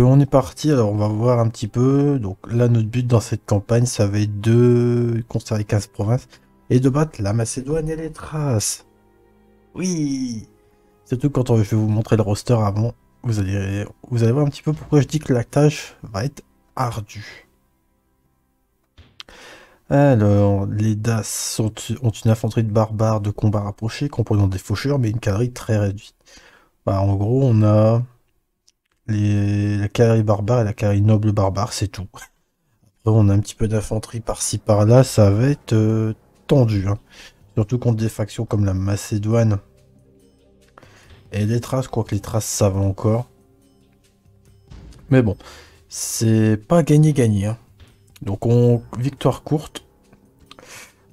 on est parti, alors on va voir un petit peu. Donc là, notre but dans cette campagne, ça va être de conserver 15 provinces et de battre la Macédoine et les Traces. Oui Surtout quand je vais vous montrer le roster avant, vous allez, vous allez voir un petit peu pourquoi je dis que la tâche va être ardue. Alors, les DAS ont une infanterie de barbares de combat rapproché comprenant des faucheurs, mais une cavalerie très réduite. Bah, en gros, on a la cavalerie barbare et la cavalerie noble barbare, c'est tout. Après, on a un petit peu d'infanterie par-ci par-là, ça va être euh, tendu. Hein. Surtout contre des factions comme la Macédoine et les traces, quoique les traces ça va encore. Mais bon, c'est pas gagné-gagné. Hein. Donc on victoire courte.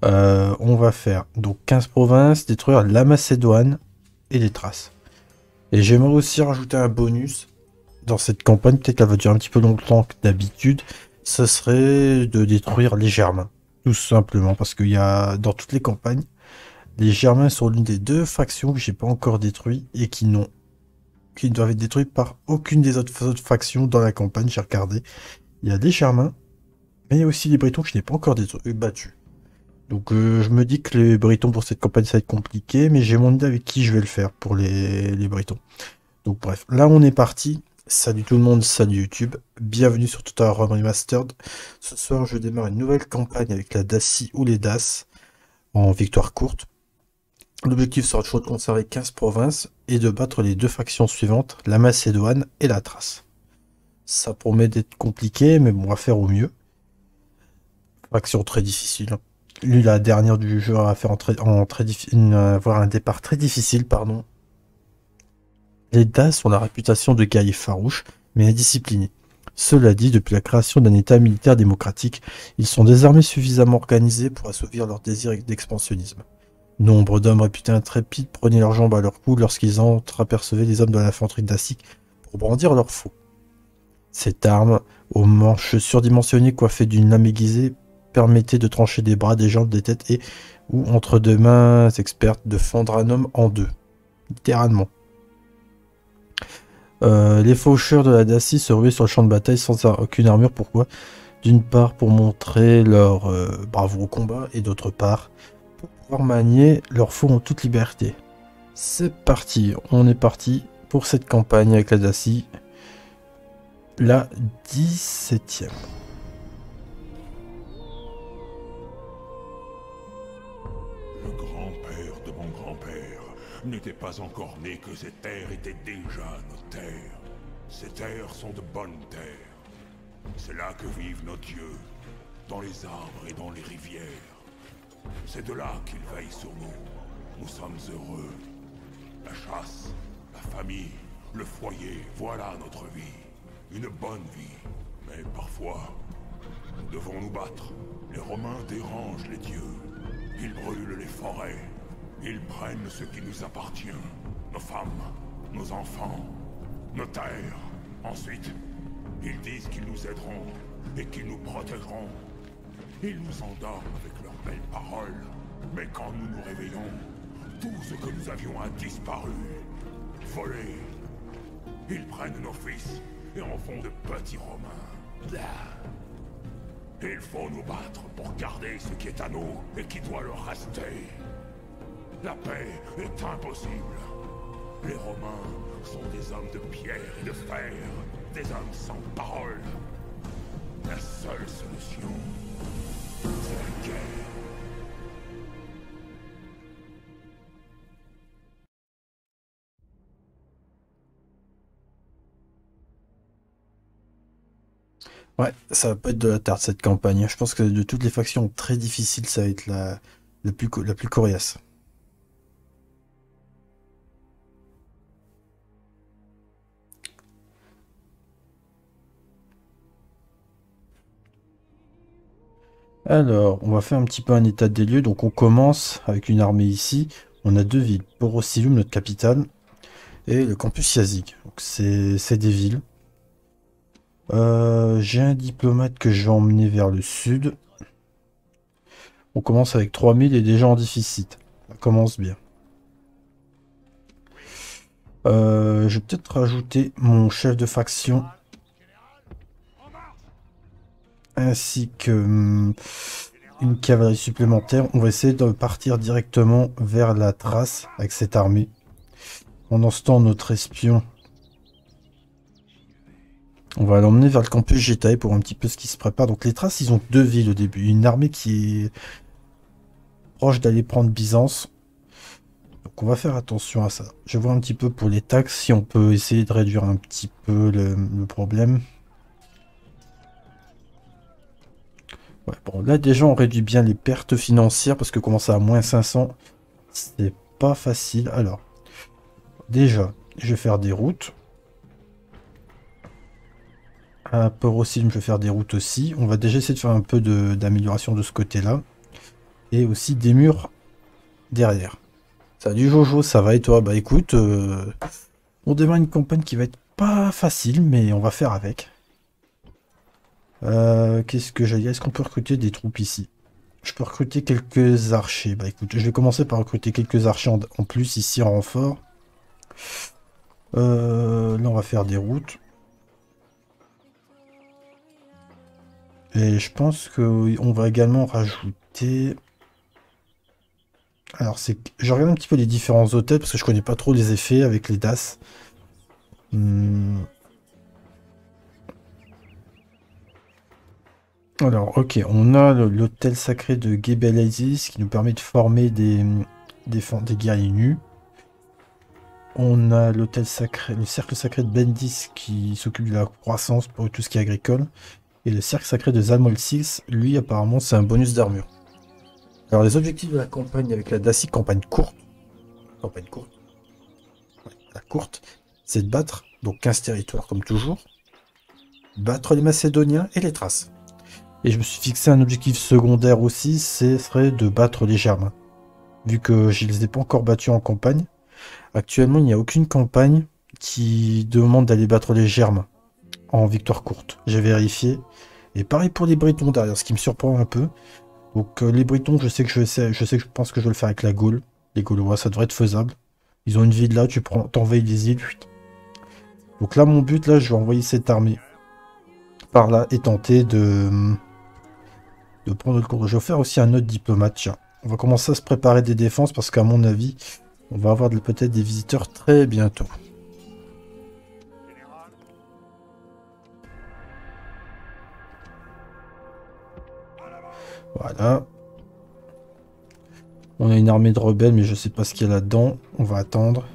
Euh, on va faire donc 15 provinces, détruire la Macédoine et les traces. Et j'aimerais aussi rajouter un bonus dans cette campagne, peut-être qu'elle va durer un petit peu longtemps que d'habitude, ce serait de détruire les Germains. Tout simplement, parce qu'il y a dans toutes les campagnes, les Germains sont l'une des deux factions que j'ai pas encore détruites et qui n'ont qui ne doivent être détruites par aucune des autres, factions dans la campagne, j'ai regardé. Il y a des Germains, mais il y a aussi les Britons que je n'ai pas encore battus. Donc euh, je me dis que les Britons pour cette campagne ça va être compliqué, mais j'ai mon idée avec qui je vais le faire pour les, les Britons. Donc bref, là on est parti. Salut tout le monde, salut YouTube, bienvenue sur Total War Remastered. Ce soir je démarre une nouvelle campagne avec la Daci ou les DAS en victoire courte. L'objectif sera de conserver 15 provinces et de battre les deux factions suivantes, la Macédoine et la Thrace. Ça promet d'être compliqué, mais bon, on va faire au mieux. Faction très difficile. Hein. Lui, la dernière du jeu va faire avoir un départ très difficile, pardon. Les DAS ont la réputation de guerriers farouches, mais indisciplinés. Cela dit, depuis la création d'un État militaire démocratique, ils sont désormais suffisamment organisés pour assouvir leur désir d'expansionnisme. Nombre d'hommes réputés intrépides prenaient leurs jambes à leur cou lorsqu'ils entreapercevaient les hommes de l'infanterie dacique pour brandir leurs faux. Cette arme, aux manches surdimensionnées coiffées d'une lame aiguisée, permettait de trancher des bras, des jambes, des têtes et, ou entre deux mains expertes, de fendre un homme en deux. Littéralement. Euh, les faucheurs de la Dacie se ruaient sur le champ de bataille sans aucune armure. Pourquoi? D'une part pour montrer leur euh, bravoure au combat et d'autre part pour pouvoir manier leur faux en toute liberté. C'est parti, on est parti pour cette campagne avec la Dacie. La 17ème. n'était pas encore né que ces terres étaient déjà nos terres. Ces terres sont de bonnes terres. C'est là que vivent nos dieux, dans les arbres et dans les rivières. C'est de là qu'ils veillent sur nous. Nous sommes heureux. La chasse, la famille, le foyer, voilà notre vie. Une bonne vie. Mais parfois, nous devons nous battre. Les Romains dérangent les dieux. Ils brûlent les forêts. Ils prennent ce qui nous appartient. Nos femmes, nos enfants, nos terres. Ensuite, ils disent qu'ils nous aideront et qu'ils nous protégeront. Ils nous endorment avec leurs belles paroles. Mais quand nous nous réveillons, tout ce que nous avions a disparu. Volé. Ils prennent nos fils et en font de petits Romains. Il faut nous battre pour garder ce qui est à nous et qui doit leur rester. La paix est impossible. Les Romains sont des hommes de pierre et de fer, des hommes sans parole. La seule solution, c'est la guerre. Ouais, ça va pas être de la tarte cette campagne. Je pense que de toutes les factions très difficiles, ça va être la, plus, la plus coriace. Alors, on va faire un petit peu un état des lieux. Donc on commence avec une armée ici. On a deux villes. Porosilium, notre capitale, et le campus Yazik. Donc c'est des villes. Euh, j'ai un diplomate que je vais emmener vers le sud. On commence avec 3000 et déjà en déficit. Ça commence bien. Euh, je vais peut-être rajouter mon chef de faction ainsi que hum, une cavalerie supplémentaire. On va essayer de partir directement vers la trace avec cette armée. Pendant ce temps, notre espion, on va l'emmener vers le campus Jetaï pour un petit peu ce qui se prépare. Donc les traces, ils ont deux villes au début. Une armée qui est proche d'aller prendre Byzance. Donc on va faire attention à ça. Je vois un petit peu pour les taxes, si on peut essayer de réduire un petit peu le, problème. Bon, là déjà on réduit bien les pertes financières parce que commencer à moins 500, c'est pas facile. Alors, déjà, je vais faire des routes. À Port aussi, je vais faire des routes aussi. On va déjà essayer de faire un peu d'amélioration de, ce côté-là. Et aussi des murs derrière. Salut Jojo, ça va et toi? Bah écoute, euh, on démarre une campagne qui va être pas facile, mais on va faire avec. Euh, qu'est-ce que j'ai Est-ce qu'on peut recruter des troupes ici? Je peux recruter quelques archers. Bah écoute, je vais commencer par recruter quelques archers en, plus ici en renfort. Euh, là, on va faire des routes. Et je pense qu'on va également rajouter... Alors, c'est, je regarde un petit peu les différents hôtels parce que je connais pas trop les effets avec les DAS. Hmm. Alors, ok, on a l'hôtel sacré de Gebel qui nous permet de former des, guerriers nus. On a l'hôtel sacré, le cercle sacré de Bendis qui s'occupe de la croissance pour tout ce qui est agricole. Et le cercle sacré de Zalmol 6, lui apparemment c'est un bonus d'armure. Alors les objectifs de la campagne avec la Daci, campagne courte, campagne courte, la courte, c'est de battre, donc 15 territoires comme toujours, battre les Macédoniens et les Traces. Et je me suis fixé un objectif secondaire aussi, ce serait de battre les Germains. Vu que je ne les ai pas encore battus en campagne, actuellement il n'y a aucune campagne qui demande d'aller battre les Germains en victoire courte. J'ai vérifié. Et pareil pour les Britons derrière, ce qui me surprend un peu. Donc euh, les Britons, je sais que je vais, je sais que je pense que je vais le faire avec la Gaule. Les Gaulois, ça devrait être faisable. Ils ont une ville là, tu prends, t'envahis les îles. Donc là, mon but, là, je vais envoyer cette armée par là et tenter de, de prendre le cours. Je vais faire aussi un autre diplomate, tiens. On va commencer à se préparer des défenses parce qu'à mon avis, on va avoir peut-être des visiteurs très bientôt. Voilà. On a une armée de rebelles, mais je sais pas ce qu'il y a là-dedans. On va attendre.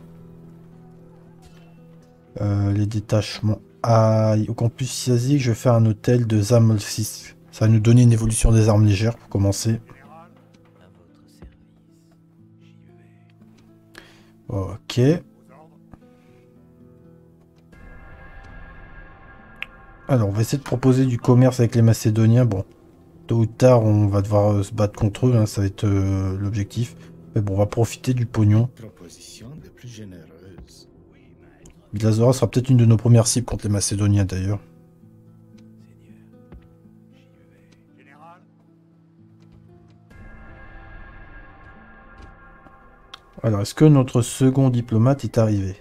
Euh, les détachements. Ah, au campus Siazik, je vais faire un hôtel de Zamol 6. Ça va nous donner une évolution des armes légères pour commencer. Ok. Alors, on va essayer de proposer du commerce avec les Macédoniens. Bon, Tôt ou tard, on va devoir euh, se battre contre eux, hein, ça va être euh, l'objectif. Mais bon, on va profiter du pognon. Généreuse. sera peut-être une de nos premières cibles contre les Macédoniens d'ailleurs. Alors, est-ce que notre second diplomate est arrivé?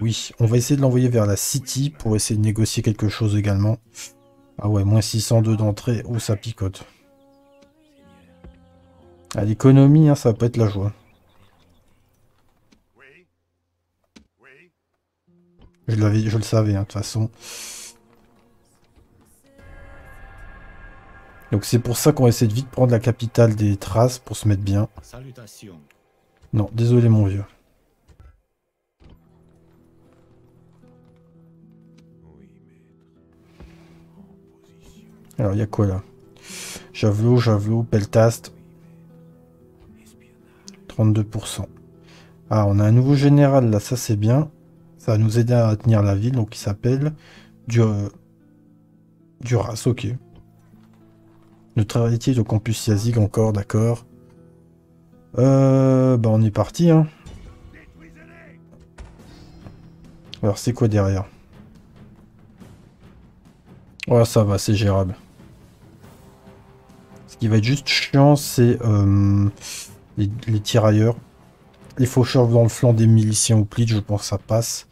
Oui, on va essayer de l'envoyer vers la City pour essayer de négocier quelque chose également. Ah ouais, moins 602 d'entrée. Oh, ça picote. À l'économie, hein, ça va pas être la joie. Je, je le savais, hein, de toute façon. Donc c'est pour ça qu'on essaie de vite prendre la capitale des traces pour se mettre bien. Non, désolé mon vieux. Alors, il y a quoi là? Javelot, javelot, peltast. 32%. Ah, on a un nouveau général là, ça c'est bien. Ça va nous aider à tenir la ville, donc il s'appelle du Duras, ok. Neutralité de campus Yazig encore, d'accord. Euh, bah on est parti, hein. Alors c'est quoi derrière? Ouais, ça va, c'est gérable. Ce qui va être juste chiant, c'est euh, les, tirailleurs. Les faucheurs dans le flanc des miliciens au plit, je pense que ça passe.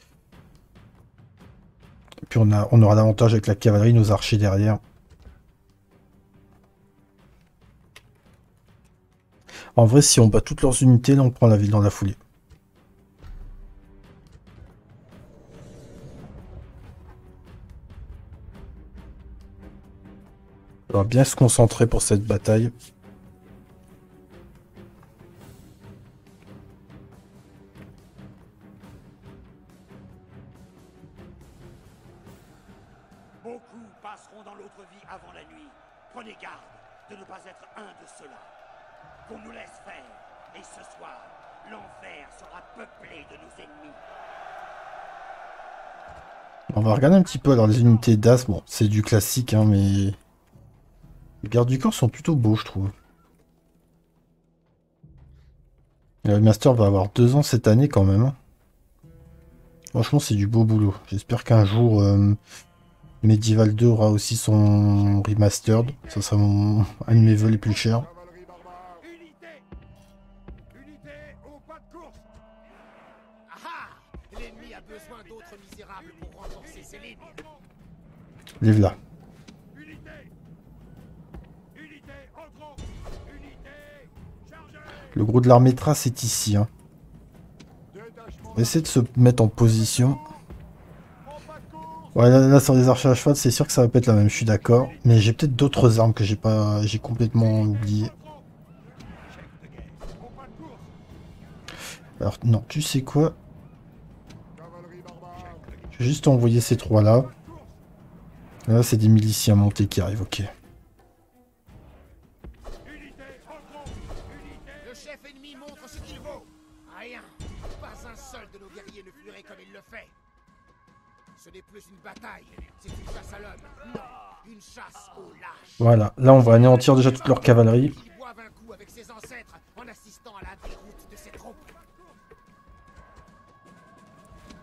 puis on, aura l'avantage avec la cavalerie, nos archers derrière. En vrai, si on bat toutes leurs unités, là, on prend la ville dans la foulée. On va bien se concentrer pour cette bataille. On va regarder un petit peu alors les unités d'As. Bon, c'est du classique, hein, mais... Les gardes du corps sont plutôt beaux, je trouve. Le Master va avoir deux ans cette année quand même. Franchement, c'est du beau boulot. J'espère qu'un jour, euh, Medieval 2 aura aussi son remastered. Ça sera mon... un de mes vœux les plus chers. Livre là. Le gros de l'armée trace est ici. Hein. Essayer de se mettre en position. Ouais, là, sur les archers à cheval, c'est sûr que ça va pas être la même, je suis d'accord. Mais j'ai peut-être d'autres armes que j'ai pas, j'ai complètement oublié. Chef de guerre en pas de course Alors, non, tu sais quoi? Je vais juste envoyer ces trois-là. Là, c'est des miliciens montés qui arrivent, ok. Unité en gros Unité Le chef ennemi montre ce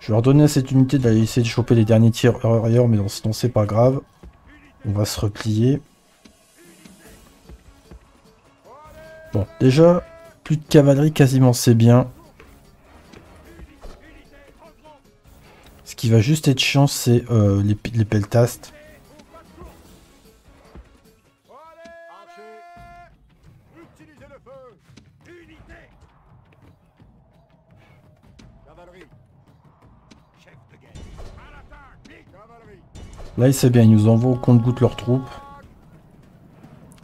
Je vais leur donner à cette unité d'aller essayer de choper les derniers tirs ailleurs, mais non, sinon c'est pas grave. On va se replier. Bon, déjà, plus de cavalerie, quasiment c'est bien. Ce qui va juste être chiant, c'est euh, les, les peltastes. Là, c'est bien, ils nous envoient au compte-goutte leurs troupes.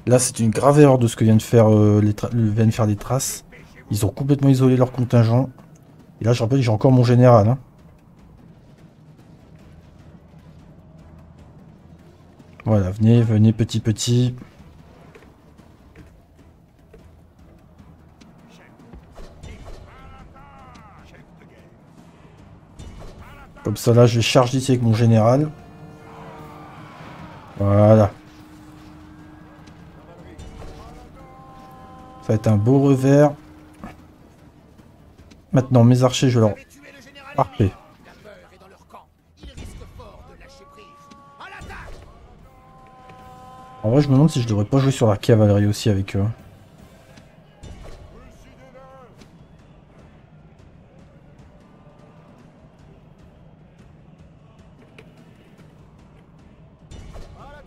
Là, c'est une grave erreur de ce que viennent faire, euh, les, viennent faire les traces. Ils ont complètement isolé leur contingent. Et là, je rappelle, j'ai encore mon général. hein. Voilà, venez, venez petit petit. Comme ça, là, je vais charger ici avec mon général. Voilà. Ça va être un beau revers. Maintenant, mes archers, je vais leur... Parfait. En vrai, je me demande si je devrais pas jouer sur la cavalerie aussi avec eux.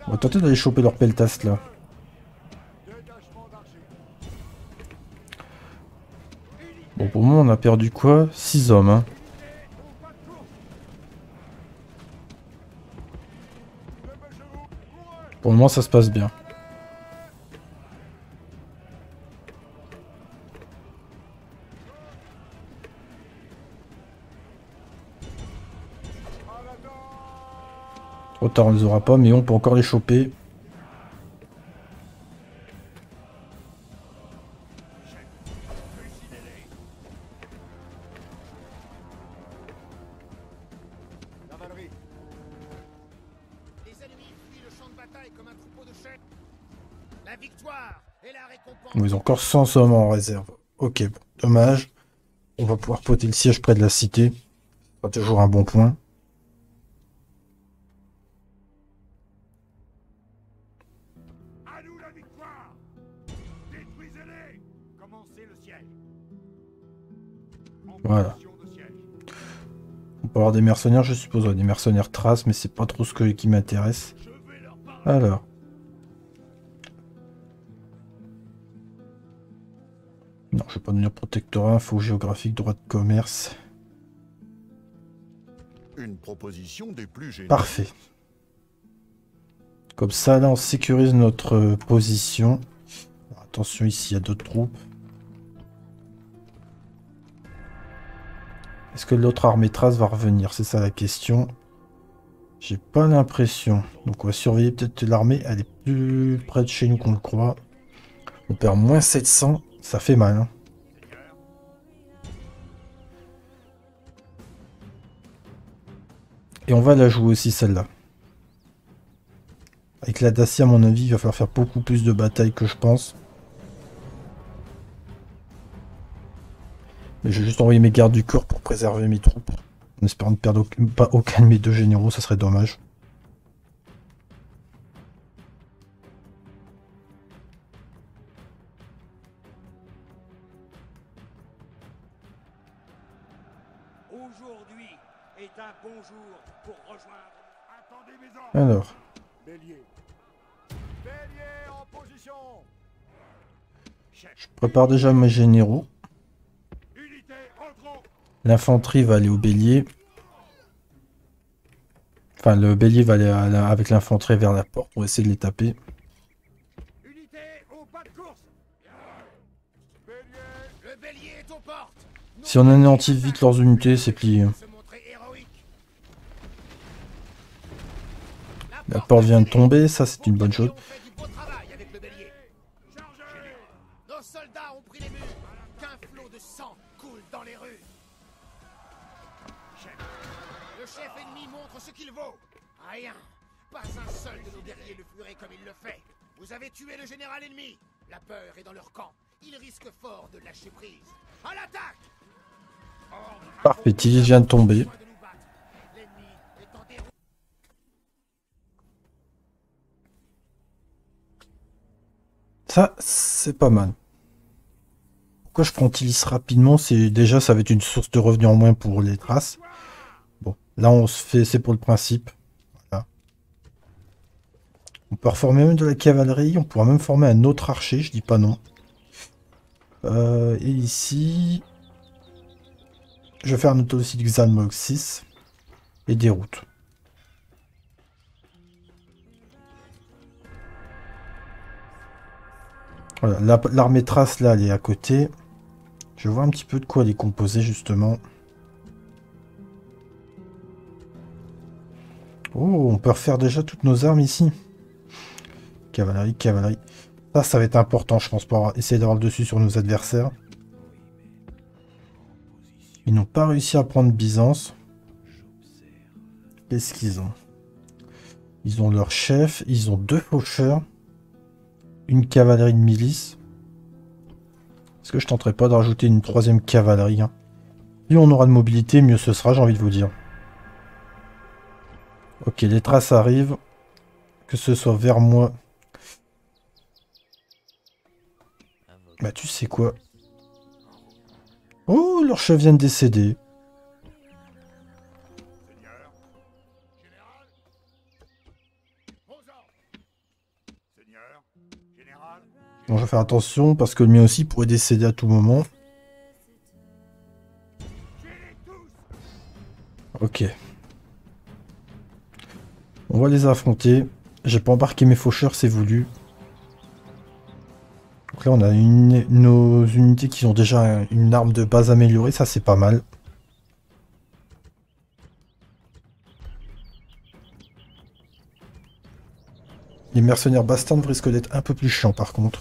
On va tenter d'aller choper leur peltas là. Bon, pour moment, on a perdu quoi? 6 hommes. Hein. Pour le moment, ça se passe bien. Trop tard, on les aura pas, mais on peut encore les choper. Ils ont encore 100 hommes en réserve. Ok, dommage. On va pouvoir poter le siège près de la cité. Pas toujours un bon point. Voilà. On peut avoir des mercenaires, je suppose. ouais, des mercenaires traces, mais c'est pas trop ce que, qui m'intéresse. Alors. Non, je vais pas devenir protectorat, info géographique, droit de commerce. Une proposition des plus géniales. Parfait. Comme ça, là, on sécurise notre euh, position. Attention, ici, il y a d'autres troupes. Est-ce que l'autre armée trace va revenir? C'est ça la question. J'ai pas l'impression. Donc on va surveiller peut-être l'armée. Elle est plus près de chez nous qu'on le croit. On perd moins 700. Ça fait mal. Hein. Et on va la jouer aussi celle-là. Avec la Dacia, à mon avis, il va falloir faire beaucoup plus de batailles que je pense. Mais je vais juste envoyer mes gardes du corps pour préserver mes troupes. En espérant ne perdre pas aucun de mes deux généraux, ça serait dommage. Aujourd'hui est un bon jour pour rejoindre. Attendez mes ordres Alors, Bélier Bélier en position je prépare déjà mes généraux. L'infanterie va aller au bélier. Enfin, le bélier va aller à la- avec l'infanterie vers la porte pour essayer de les taper. Si on anéantit vite leurs unités, c'est plié. La porte vient de tomber, ça c'est une bonne chose. Ils risquent l'attaque Parfait, Tilly vient de tomber. Ça, c'est pas mal. Pourquoi je prends Tillis rapidement? C'est déjà, ça va être une source de revenus en moins pour les traces. Bon, là, on se fait, c'est pour le principe. On peut reformer même de la cavalerie. On pourra même former un autre archer, je dis pas non. Euh, et ici, je vais faire un auto aussi du Xalmog 6 et des routes. Voilà, la- l'armée trace là, elle est à côté. Je vois un petit peu de quoi elle est composée justement. Oh, on peut refaire déjà toutes nos armes ici. Cavalerie, cavalerie. Ça, ça va être important, je pense, pour essayer d'avoir le dessus sur nos adversaires. Ils n'ont pas réussi à prendre Byzance. Qu'est-ce qu'ils ont? Ils ont leur chef, ils ont deux faucheurs, une cavalerie de milice. Est-ce que je tenterai pas de rajouter une troisième cavalerie hein? Plus on aura de mobilité, mieux ce sera, j'ai envie de vous dire. Ok, les traces arrivent. Que ce soit vers moi. Bah tu sais quoi? Oh, leur chef vient de décéder. Bon, je vais faire attention parce que le mien aussi pourrait décéder à tout moment. Ok. On va les affronter. J'ai pas embarqué mes faucheurs, c'est voulu. Donc là, on a nos unités qui ont déjà une arme de base améliorée, ça c'est pas mal. Les mercenaires bastants risquent d'être un peu plus chiants par contre.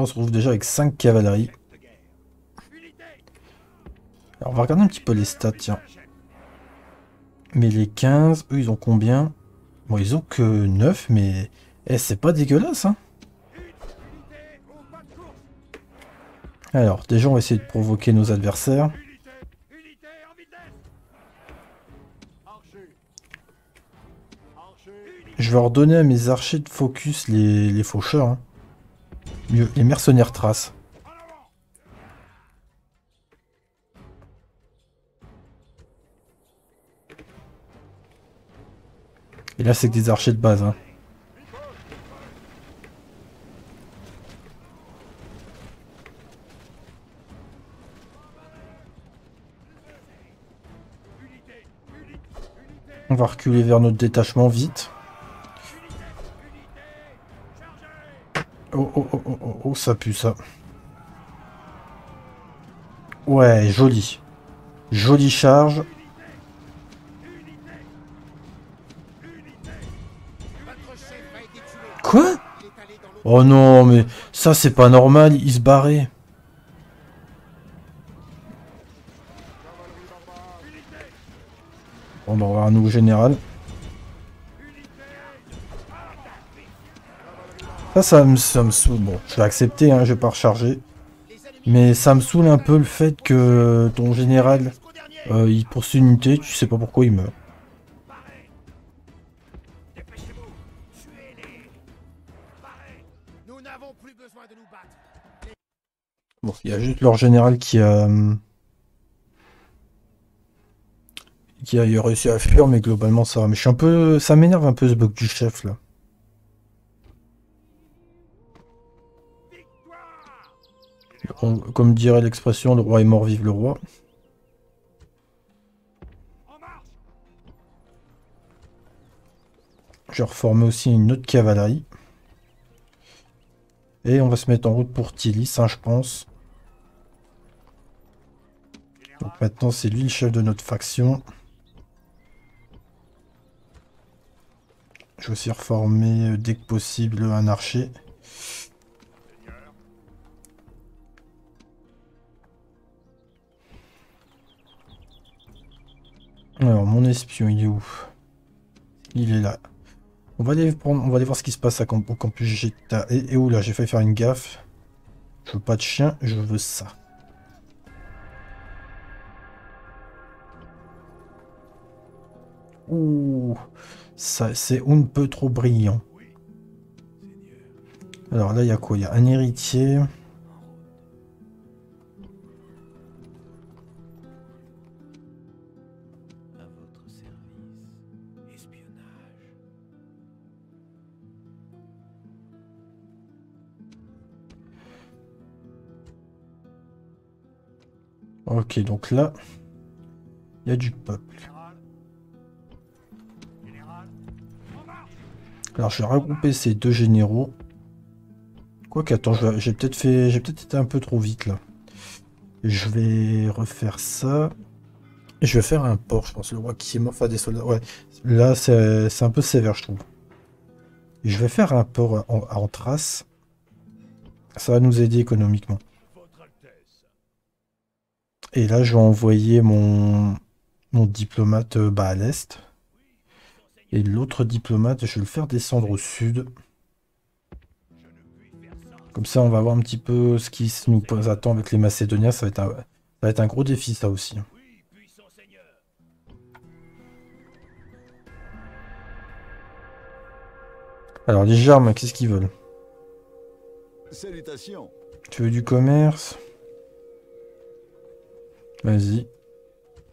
On se retrouve déjà avec 5 cavaleries. Alors, on va regarder un petit peu les stats, tiens. Mais les 15, eux, ils ont combien? Bon, ils ont que 9, mais... Eh, c'est pas dégueulasse, hein Alors, déjà, on va essayer de provoquer nos adversaires. Je vais ordonner à mes archers de focus les, faucheurs. Hein. Les mercenaires traces. Et là, c'est que des archers de base. Hein. On va reculer vers notre détachement vite. Oh, oh, oh, oh, ça pue ça. Ouais, joli. Jolie charge. Quoi? Oh non, mais ça c'est pas normal, il se barrait. On va avoir un nouveau général. Ça, ça me, ça me saoule. Bon, je vais accepter, hein, je vais pas recharger. Mais ça me saoule un peu le fait que ton général, euh, il poursuit une unité, tu sais pas pourquoi il meurt. Bon, il y a juste leur général qui a... qui a réussi à fuir, mais globalement ça va. Mais je suis un peu... Ça m'énerve un peu ce bug du chef, là. Comme dirait l'expression, le roi est mort, vive le roi. Je vais reformer aussi une autre cavalerie. Et on va se mettre en route pour Tilly, hein, je pense. Donc maintenant, c'est lui le chef de notre faction. Je vais aussi reformer euh, dès que possible un archer. Alors, mon espion, il est où? Il est là. On va aller, prendre, on va aller voir ce qui se passe à au campus. Et, et là? J'ai failli faire une gaffe. Je veux pas de chien, je veux ça. Ouh, ça c'est un peu trop brillant. Alors là, il y a quoi? Il y a un héritier. Ok, donc là, il y a du peuple. Alors je vais regrouper ces deux généraux. Quoique, attends, j'ai peut-être fait, j'ai peut-être été un peu trop vite là. Je vais refaire ça. Je vais faire un port, je pense. Le roi qui est mort, des soldats. Ouais, là c'est un peu sévère, je trouve. je vais faire un port en, en trace. Ça va nous aider économiquement. Et là, je vais envoyer mon, mon diplomate euh, bas à l'est. Et l'autre diplomate, je vais le faire descendre au sud. Comme ça, on va voir un petit peu ce qui nous attend avec les Macédoniens. Ça va être un, ça va être un gros défi, ça aussi. Alors, les germes, qu'est-ce qu'ils veulent? Salutations. Tu veux du commerce? Vas-y.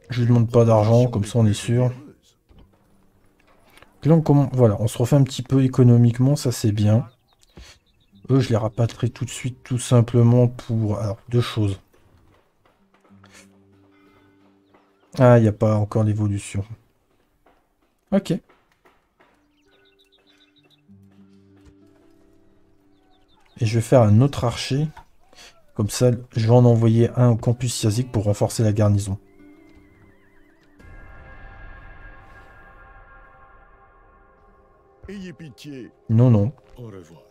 Je lui demande pas d'argent, comme ça on est sûr. voilà, on se refait un petit peu économiquement, ça c'est bien. Eux, je les rapatrierai tout de suite, tout simplement pour... Deux choses. Ah, il n'y a pas encore l'évolution. Ok. Et je vais faire un autre archer. Comme ça, je vais en envoyer un au campus Siazik pour renforcer la garnison. Ayez pitié. Non, non. Au revoir.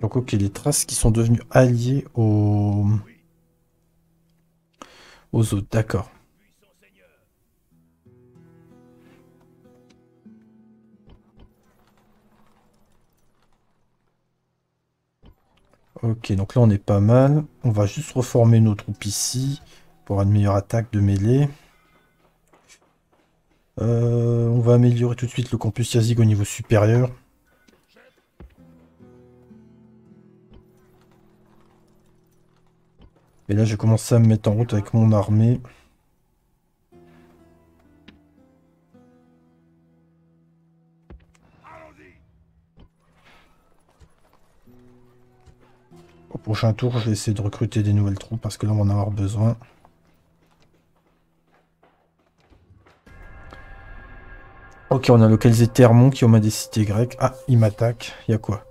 Donc ok, les traces qui sont devenues alliées aux... aux autres, d'accord. Ok, donc là on est pas mal. On va juste reformer nos troupes ici pour une meilleure attaque de mêlée. Euh, on va améliorer tout de suite le campus Yazig au niveau supérieur. Et là, j'ai commencé à me mettre en route avec mon armée. Au prochain tour, je vais essayer de recruter des nouvelles troupes parce que là, on va en avoir besoin. Ok, on a localisé Termon qui ont des cités grecques. Ah, il m'attaque. Il y a quoi?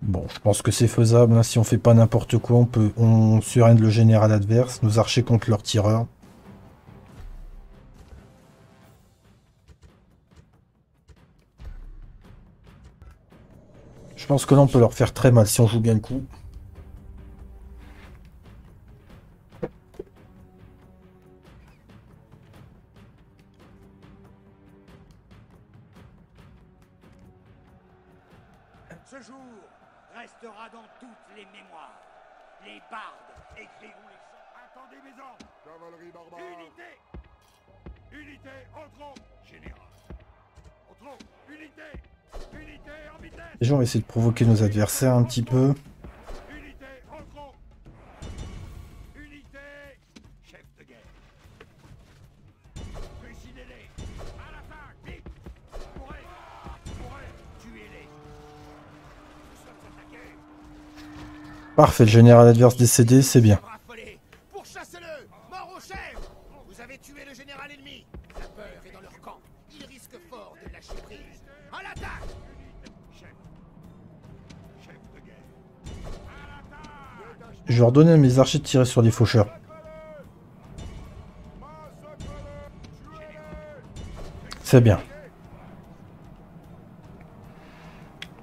Bon, je pense que c'est faisable. Hein. Si on fait pas n'importe quoi, on peut on le général adverse, nos archers contre leurs tireurs. Je pense que là, on peut leur faire très mal si on joue bien le coup. Déjà, on va essayer de provoquer nos adversaires un petit peu. Parfait, le général adverse décédé, c'est bien. Je vais redonner à mes archers de tirer sur les faucheurs. C'est bien.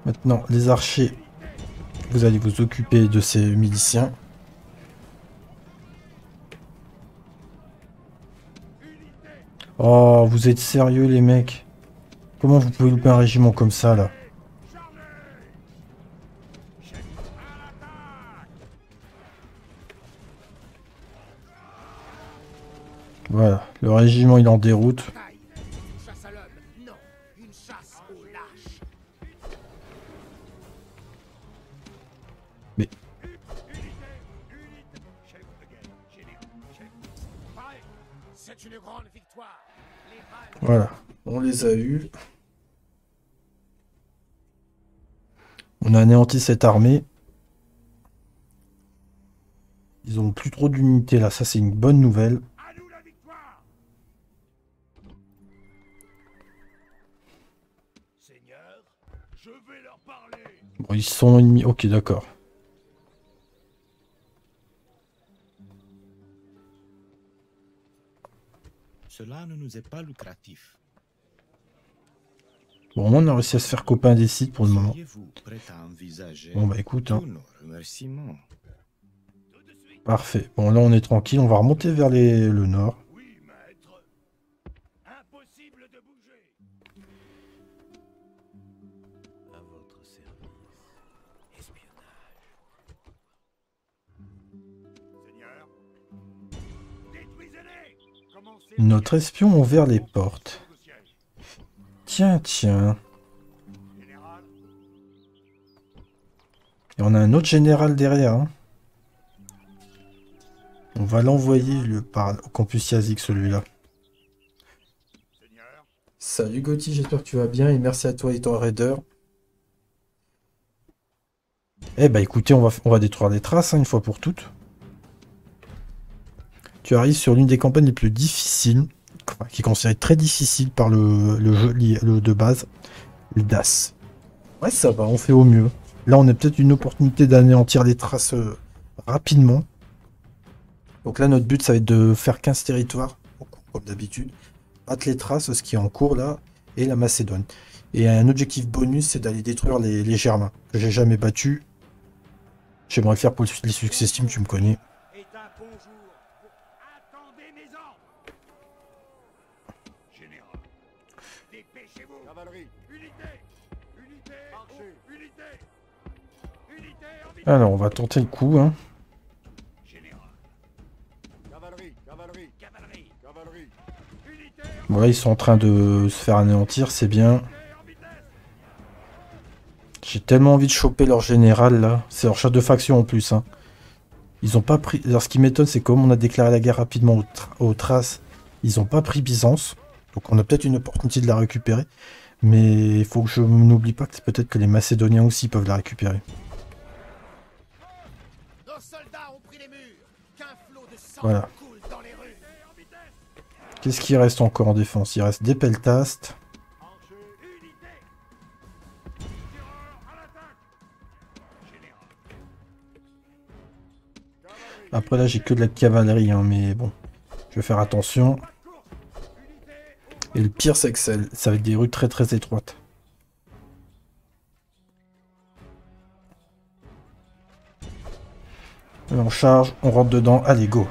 Maintenant, les archers, vous allez vous occuper de ces miliciens. Oh, vous êtes sérieux les mecs Comment vous pouvez louper un régiment comme ça là? Voilà, le régiment il en déroute. Voilà, on les a eus. On a anéanti cette armée. Ils ont plus trop d'unités là, ça c'est une bonne nouvelle. Ils sont ennemis. Ok, d'accord. Cela ne nous est pas lucratif. Bon, on a réussi à se faire copain des sites pour le moment. Bon, bah écoute. Hein. Parfait. Bon, là, on est tranquille. On va remonter vers les... le nord. Notre espion a ouvert les portes. Tiens, tiens. Et on a un autre général derrière. Hein. On va l'envoyer le par au campus Yazik, celui-là. Salut Gauthier, j'espère que tu vas bien et merci à toi et ton raider. Eh bah écoutez, on va, on va détruire les traces hein, une fois pour toutes. Tu arrives sur l'une des campagnes les plus difficiles, qui est considérée très difficile par le, jeu de base, le DAS. Ouais, ça va, on fait au mieux. Là, on a peut-être une opportunité d'anéantir les traces euh, rapidement. Donc là, notre but, ça va être de faire 15 territoires, comme d'habitude. Battre les traces, ce qui est en cours là, et la Macédoine. Et un objectif bonus, c'est d'aller détruire les, Germains, que j'ai jamais battu. J'aimerais faire pour les successives, tu me connais. Alors, on va tenter le coup. Hein. Voilà, ils sont en train de se faire anéantir, c'est bien. J'ai tellement envie de choper leur général là. C'est leur chef de faction en plus. Hein. Ils ont pas pris. Alors ce qui m'étonne, c'est comme on a déclaré la guerre rapidement aux, traces, ils ont pas pris Byzance. Donc on a peut-être une opportunité de la récupérer. Mais il faut que je n'oublie pas que peut-être que les Macédoniens aussi peuvent la récupérer. Voilà. Qu'est-ce qui reste encore en défense? Il reste des peltastes. Après là j'ai que de la cavalerie, hein, mais bon, je vais faire attention. Et le pire c'est que ça, va être des rues très très étroites. on charge, on rentre dedans, allez go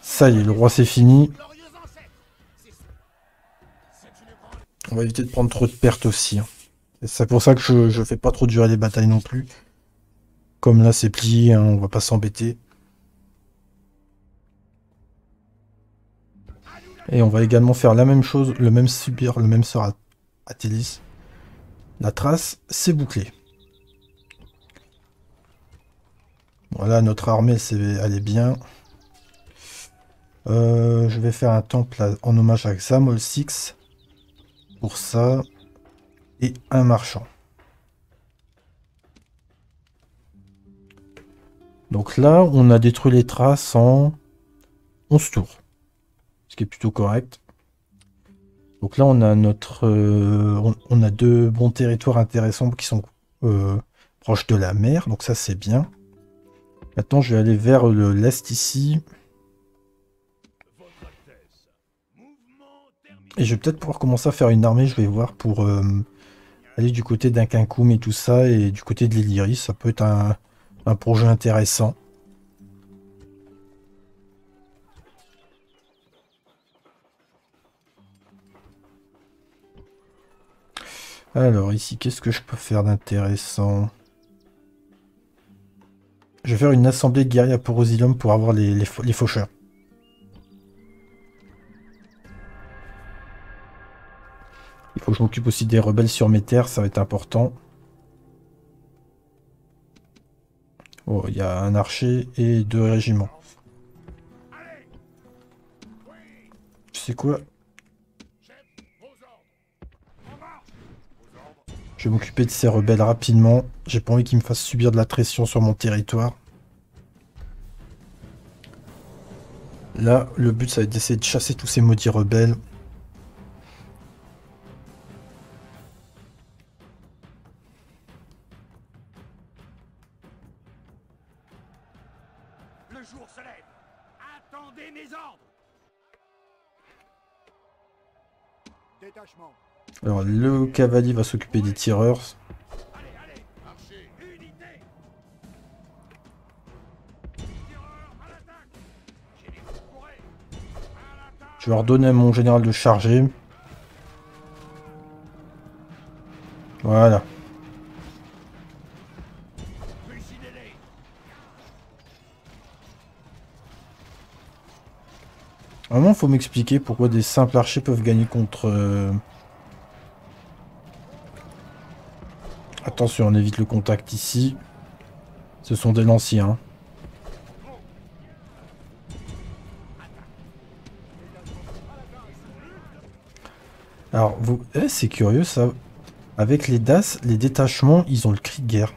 Ça y est, le roi c'est fini. On va éviter de prendre trop de pertes aussi. Hein. C'est pour ça que je, je fais pas trop durer les batailles non plus. Comme là, c'est plié, hein, on va pas s'embêter. Et on va également faire la même chose, le même subir, le même sort à. La trace, c'est bouclé. Voilà, notre armée, elle est bien. Euh, je vais faire un temple en hommage à Xamol 6 pour ça. Et un marchand. Donc là, on a détruit les traces en 11 tours. Ce qui est plutôt correct. Donc là, on a notre, euh, on, a deux bons territoires intéressants qui sont euh, proches de la mer. Donc ça, c'est bien. Maintenant, je vais aller vers l'est ici. Et je vais peut-être pouvoir commencer à faire une armée, je vais voir, pour euh, aller du côté d'un Quincoum et tout ça, et du côté de l'Illyris. Ça peut être un projet intéressant. Alors ici, qu'est-ce que je peux faire d'intéressant? Je vais faire une assemblée de guerriers à Porosilum pour avoir les, faucheurs. Il faut que je m'occupe aussi des rebelles sur mes terres, ça va être important. Oh, il y a un archer et deux régiments. Tu sais quoi? Je vais m'occuper de ces rebelles rapidement. J'ai pas envie qu'ils me fassent subir de la pression sur mon territoire. Là, le but, ça va être d'essayer de chasser tous ces maudits rebelles. Alors, le cavalier va s'occuper des tireurs. Je vais redonner à mon général de charger. Voilà. Vraiment, faut m'expliquer pourquoi des simples archers peuvent gagner contre... Attention, on évite le contact ici. Ce sont des lanciers. Alors, vous... Eh, c'est curieux ça. Avec les DAS, les détachements, ils ont le cri de guerre.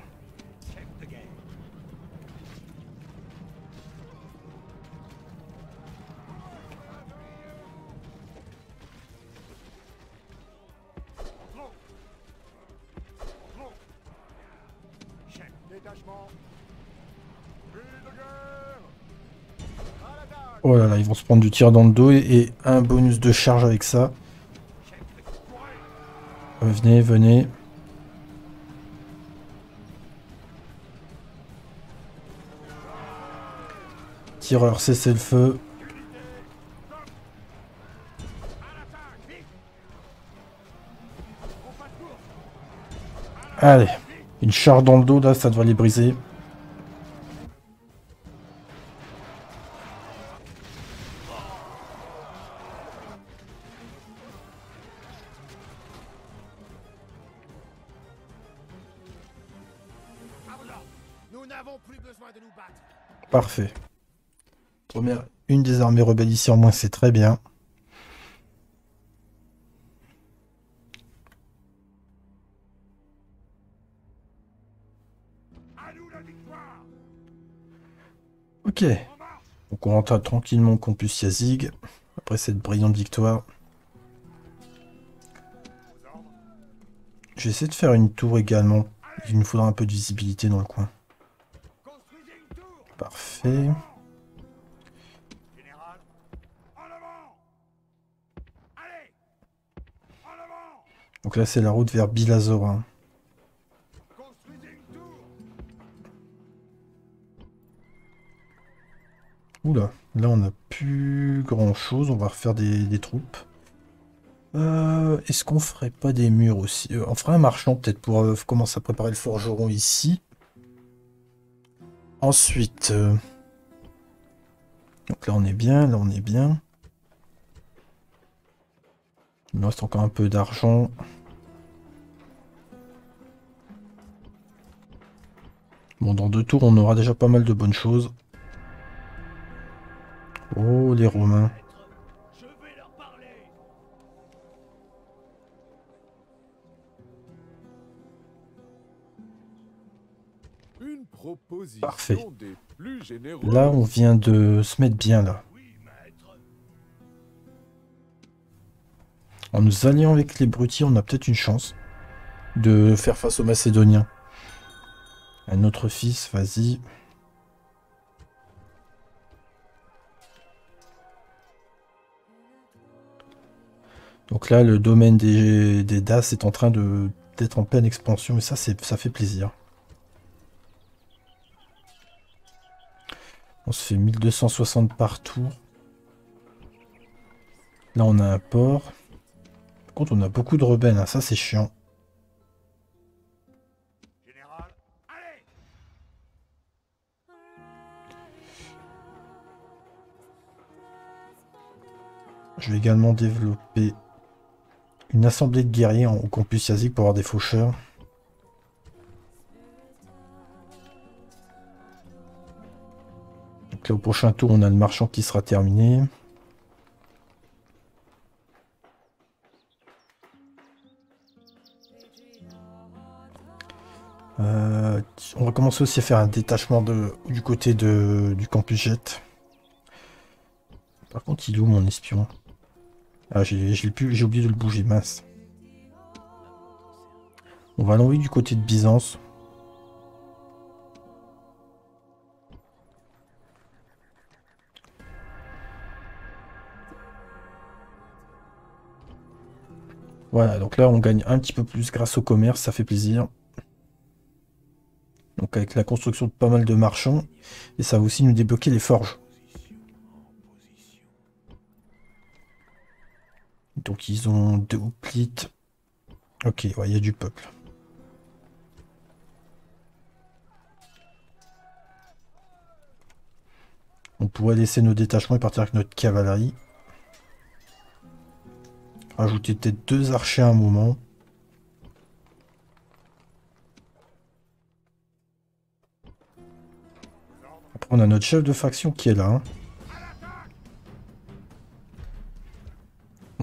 prendre du tir dans le dos et un bonus de charge avec ça. Euh, venez, venez. Tireur, cessez le feu. Allez, une charge dans le dos là, ça doit les briser. Ici en moins, c'est très bien. Ok. Donc on rentre tranquillement Campus Yazig. Après cette brillante victoire. Je vais essayer de faire une tour également. Il nous faudra un peu de visibilité dans le coin. Parfait. Général En avant Allez En avant C'est la route vers Bilazora. Oula, là on n'a plus grand chose, on va refaire des, troupes. Euh, Est-ce qu'on ferait pas des murs aussi? Euh, On ferait un marchand peut-être pour euh, commencer à préparer le forgeron ici. Ensuite... Donc là on est bien, là on est bien. Il nous reste encore un peu d'argent. Bon, dans deux tours, on aura déjà pas mal de bonnes choses. Oh, les Romains. Parfait. des plus généreux. Là, on vient de se mettre bien, là. En nous alliant avec les Brutis, on a peut-être une chance de faire face aux Macédoniens. Un autre fils, vas-y. Donc là, le domaine des, des DAS est en train d'être en pleine expansion, et ça, ça fait plaisir. On se fait 1260 partout. Là, on a un port. Par contre, on a beaucoup de rebelles, hein, ça c'est chiant. Je vais également développer une assemblée de guerriers au campus Yazik pour avoir des faucheurs. Donc là, au prochain tour, on a le marchand qui sera terminé. Euh, on va commencer aussi à faire un détachement du côté du campus Jet. Par contre, il est où mon espion? Ah, j'ai oublié de le bouger, mince. On va l'envoyer du côté de Byzance. Voilà, donc là on gagne un petit peu plus grâce au commerce, ça fait plaisir. Donc avec la construction de pas mal de marchands, et ça va aussi nous débloquer les forges. Ils ont deux hoplites. Ok, il y a du peuple. On pourrait laisser nos détachements et partir avec notre cavalerie. Rajouter peut-être deux archers à un moment. Après, on a notre chef de faction qui est là. hein.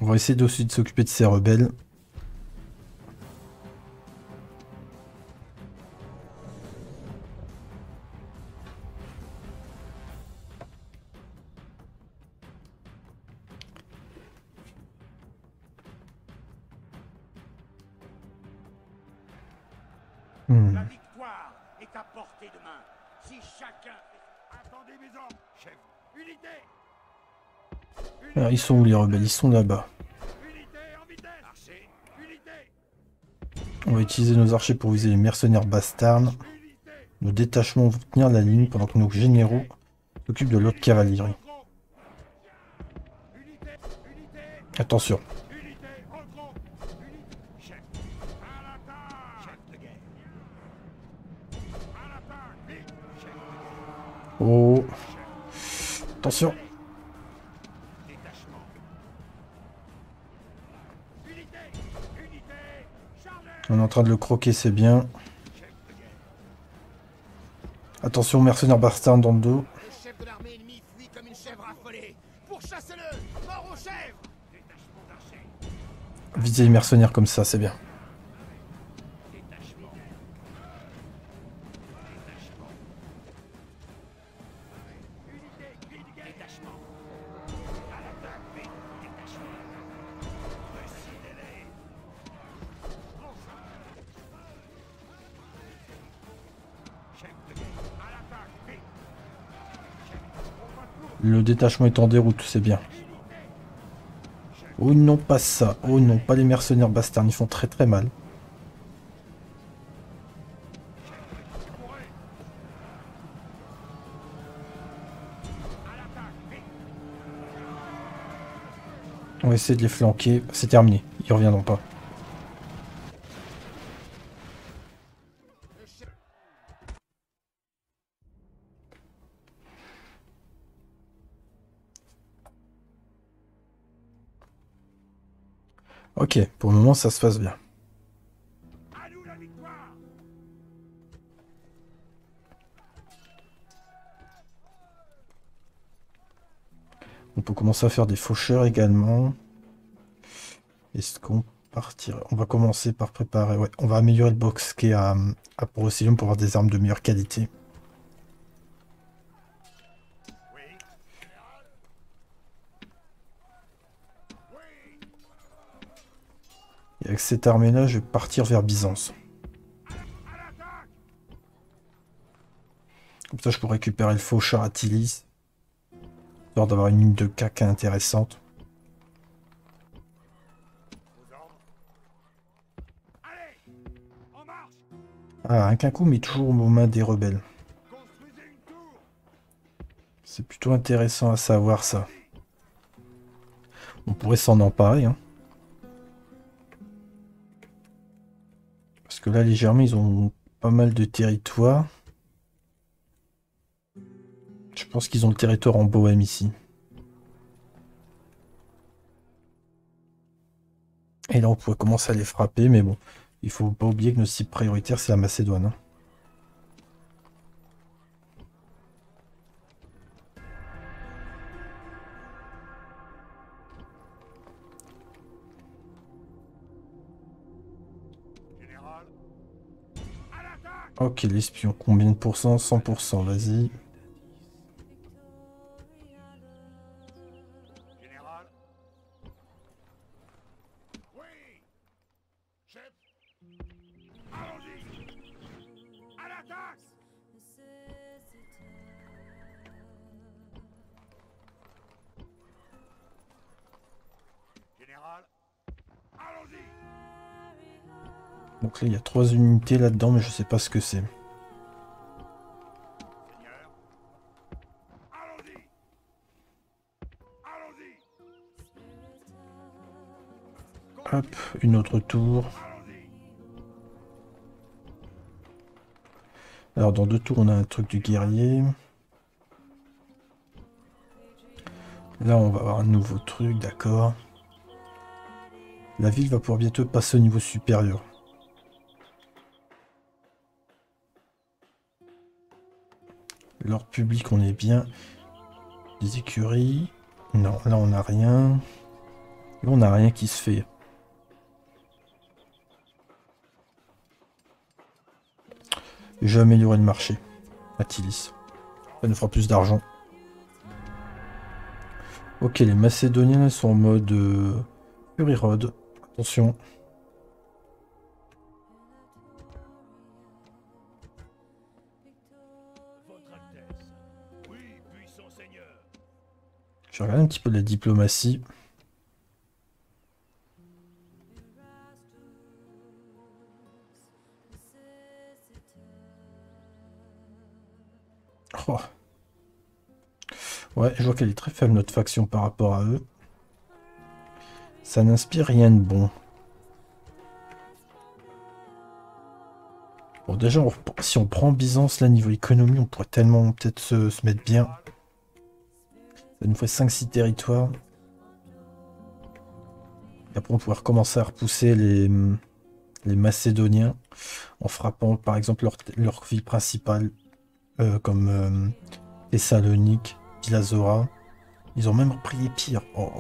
On va essayer aussi de s'occuper de ces rebelles. Hmm. La victoire est à portée de main. Si chacun. Attendez mes ordres, chef Unité Alors, ils sont où les rebelles? Ils sont là-bas. utiliser nos archers pour viser les mercenaires bastards. Nos détachements vont tenir la ligne pendant que nos généraux s'occupent de l'autre cavalerie. Attention. Oh. Attention. On est en train de le croquer, c'est bien. Attention, mercenaire bastard dans le dos. Viser les mercenaires comme ça, c'est bien. Détachement est en déroute, c'est bien. Oh non, pas ça. Oh non, pas les mercenaires bastards, ils font très très mal. On va essayer de les flanquer. C'est terminé, ils reviendront pas. Ok, pour le moment ça se passe bien. On peut commencer à faire des faucheurs également. Est-ce qu'on partirait On va commencer par préparer... Ouais, on va améliorer le box qui est à, à pour avoir des armes de meilleure qualité. Avec cette armée-là, je vais partir vers Byzance. Comme ça, je peux récupérer le faucheur Attilis. Histoire d'avoir une ligne de caca intéressante. Ah, un coup, mais toujours aux mains des rebelles. C'est plutôt intéressant à savoir ça. On pourrait s'en emparer, hein. Que là, les Germains, ils ont pas mal de territoire. Je pense qu'ils ont le territoire en Bohème ici. Et là, on pourrait commencer à les frapper, mais bon. Il faut pas oublier que notre cible prioritaire, c'est la Macédoine. hein. Ok, l'espion, combien de pourcents? 100%, vas-y. Trois unités là-dedans, mais je sais pas ce que c'est. Hop, une autre tour. Alors dans deux tours, on a un truc du guerrier. Là, on va avoir un nouveau truc, d'accord. La ville va pouvoir bientôt passer au niveau supérieur. Public, on est bien. Les écuries. Non, là, on n'a rien. On n'a rien qui se fait. Je vais améliorer le marché. Attilis. Ça nous fera plus d'argent. Ok, les Macédoniens sont en mode euh. Attention. Je vais regarder un petit peu de la diplomatie. Oh. Ouais, je vois qu'elle est très faible notre faction par rapport à eux. Ça n'inspire rien de bon. Bon, déjà, si on prend Byzance, là, niveau économie, on pourrait tellement peut-être se mettre bien. Nous fait 5-6 territoires. Et après, on pourrait recommencer à repousser les, les Macédoniens en frappant, par exemple, leur, ville principale, euh, comme euh, Thessalonique, Vilazora. Ils ont même repris Épire. Oh.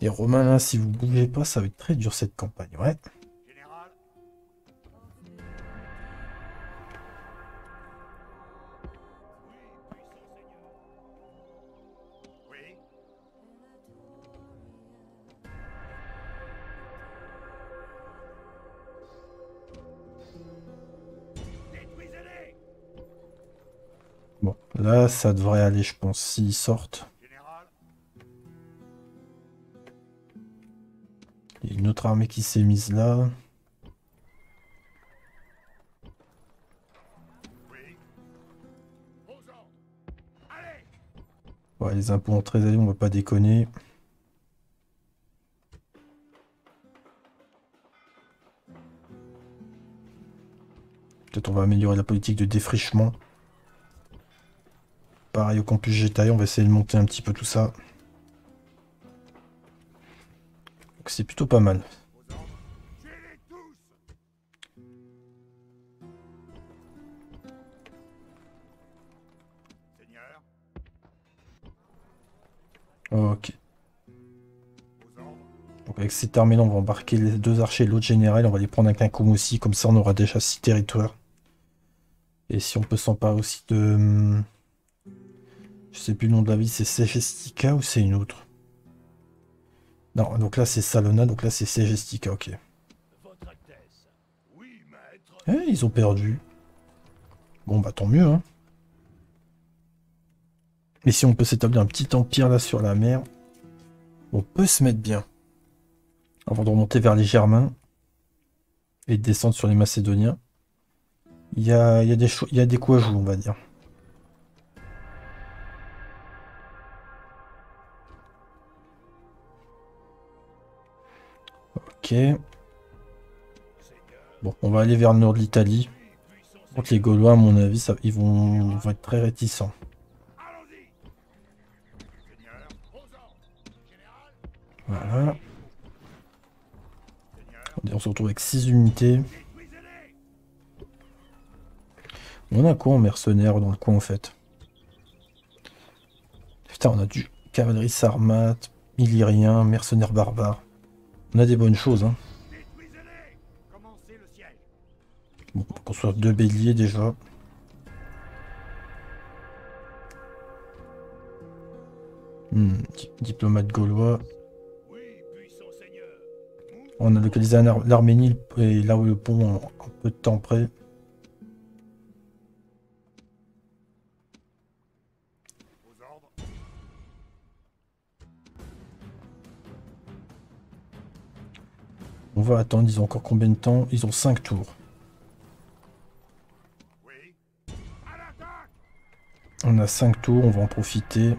Les Romains, là, si vous bougez pas, ça va être très dur cette campagne, ouais. Ça devrait aller, je pense, s'ils sortent. Il y a une autre armée qui s'est mise là. Les impôts ont très élevés, on va pas déconner. Peut-être on va améliorer la politique de défrichement. Pareil au campus on va essayer de monter un petit peu tout ça. C'est plutôt pas mal. Ok. Donc avec cette armée-là, on va embarquer les deux archers et l'autre général. On va les prendre avec un coup aussi. Comme ça, on aura déjà six territoires. Et si on peut s'emparer aussi de... Je sais plus le nom de la ville, c'est Segestica ou c'est une autre? Non, donc là c'est Salona, donc là c'est Segestica, ok. Eh, ils ont perdu. Bon bah tant mieux, hein. Mais si on peut s'établir un petit empire là sur la mer, on peut se mettre bien. Avant de remonter vers les Germains et de descendre sur les Macédoniens. Il y a, y a y a des coups à jouer, on va dire. Ok. Bon, on va aller vers le nord de l'Italie. Les Gaulois, à mon avis, ils vont, vont être très réticents. Voilà. On se retrouve avec 6 unités. On a quoi en mercenaires dans le coin en fait? Putain, on a du cavalerie sarmate, illyrien, mercenaires barbares. On a des bonnes choses, hein. Bon, on peut construire deux béliers déjà. Hmm, di- diplomate gaulois. On a localisé l'Arménie et là où le pont en peu de temps près. On va attendre, ils ont encore combien de temps? Ils ont 5 tours. On a 5 tours, on va en profiter.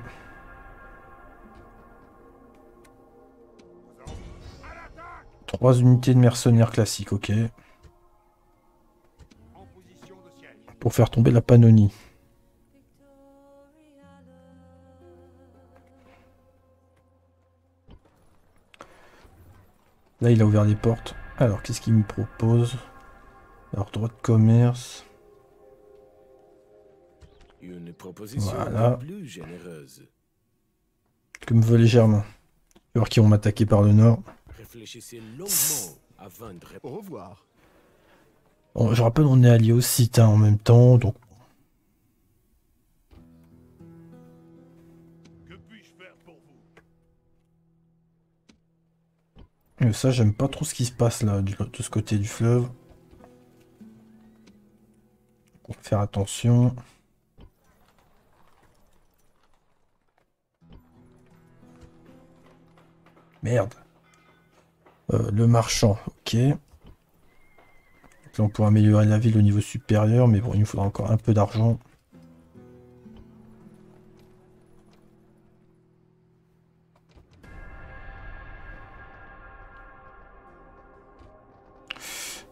3 unités de mercenaires classiques, ok. Pour faire tomber la Pannonie. Là, il a ouvert les portes. Alors, qu'est-ce qu'il me propose? Alors, droit de commerce. Une proposition Voilà. plus généreuse. Que me veulent les Germains Tu vas voir qu'ils vont m'attaquer par le nord. Réfléchissez longuement avant de répondre. Au revoir. Bon, je rappelle, on est alliés aux Scythes hein, en même temps, donc Mais ça, j'aime pas trop ce qui se passe là, de ce côté du fleuve. Faire attention. Merde. Euh, le marchand, ok. Donc là, on pourra améliorer la ville au niveau supérieur, mais bon, il nous faudra encore un peu d'argent.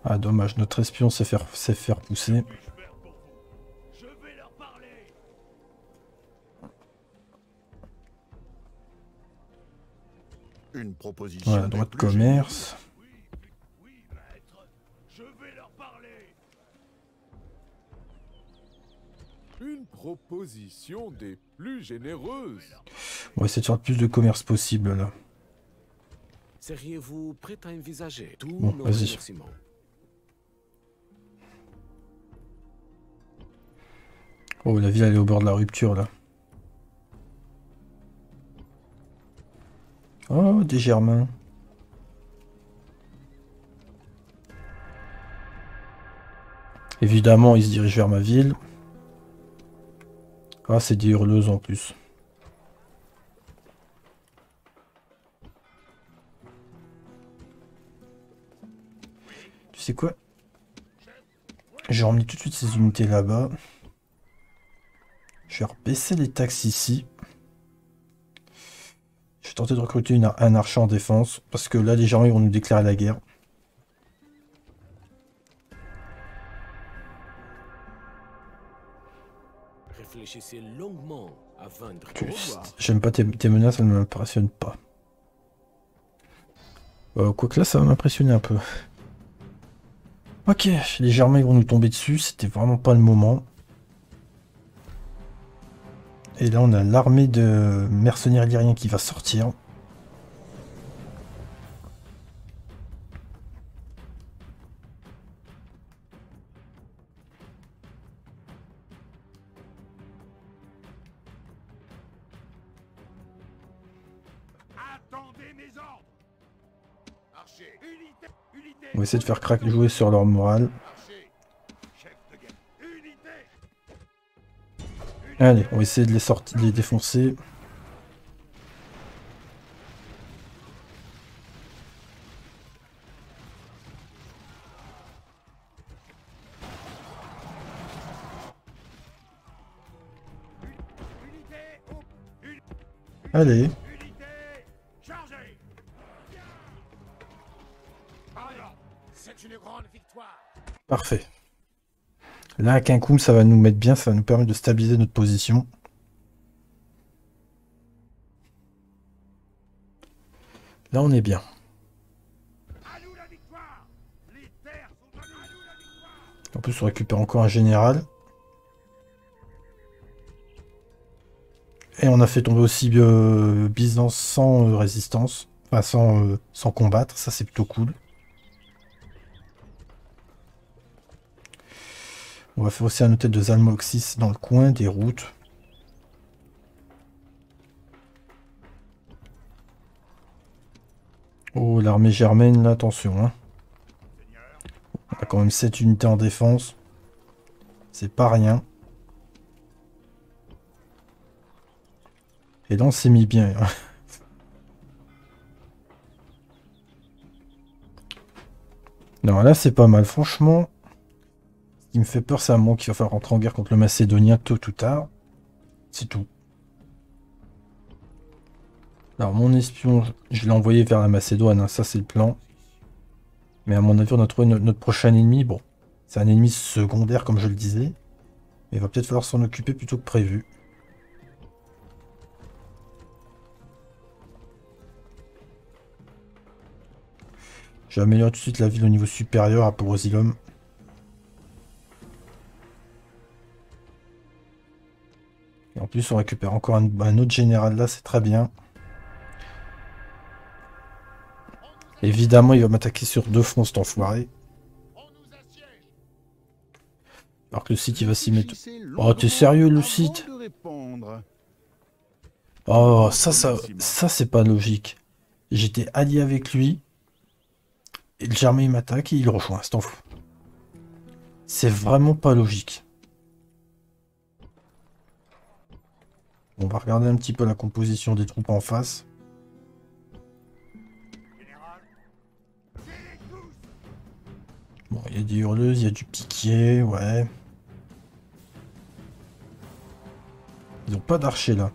Ah dommage, notre espion s'est faire, s'est faire pousser. Une proposition. Voilà, droit de commerce. Oui, oui, oui, maître. Je vais leur parler. Une proposition des plus généreuses. On va essayer de faire le plus de commerce possible là. Seriez-vous prêt à envisager tous Bon, nos vas-y. remerciements? Oh, la ville elle est au bord de la rupture là. Oh, des germains. Évidemment, ils se dirigent vers ma ville. Ah, c'est des hurleuses en plus. Tu sais quoi? J'ai remis tout de suite ces unités là-bas. Je vais rebaisser les taxes ici. Je vais tenter de recruter une- un archer en défense. Parce que là, les gens ils vont nous déclarer la guerre. Réfléchissez longuement avant de. J'aime pas tes, tes menaces, elles ne m'impressionnent pas. Euh, Quoique là, ça va m'impressionner un peu. Ok, les Germains ils vont nous tomber dessus, c'était vraiment pas le moment. Et là, on a l'armée de mercenaires illyriens qui va sortir. On va essayer de faire crack jouer sur leur morale. Allez, on va essayer de les sortir, de les défoncer. Allez, parfait. Là, à Quincoum, ça va nous mettre bien, ça va nous permettre de stabiliser notre position. Là, on est bien. En plus, on récupère encore un général. Et on a fait tomber aussi euh, Byzance sans euh, résistance. Enfin, euh, sans combattre. Ça, c'est plutôt cool. On va faire aussi un hôtel de Zalmoxis dans le coin des routes. Oh, l'armée germaine, là, attention. Hein. On a quand même 7 unités en défense. C'est pas rien. Et là, on s'est mis bien. hein. Non, là, c'est pas mal. Franchement, ce qui me fait peur, c'est un moment qu'il va falloir rentrer en guerre contre le Macédonien tôt ou tard. C'est tout. Alors, mon espion, je l'ai envoyé vers la Macédoine. hein, ça, c'est le plan. Mais à mon avis, on a trouvé no- notre prochain ennemi. Bon, c'est un ennemi secondaire, comme je le disais. Mais il va peut-être falloir s'en occuper plutôt que prévu. J'ai amélioré tout de suite la ville au niveau supérieur à Porosilum. Plus, on récupère encore un, autre général là, c'est très bien. Évidemment, il va m'attaquer sur deux fronts, cet enfoiré. Alors que le site, il va s'y mettre... Oh, t'es sérieux, le site. Oh, ça, ça, ça c'est pas logique. J'étais allié avec lui. Et le Germain il m'attaque et il rejoint, c'est en fou. C'est vraiment pas logique. On va regarder un petit peu la composition des troupes en face. Bon, il y a des hurleuses, il y a du piquier, ouais. Ils ont pas d'archer là.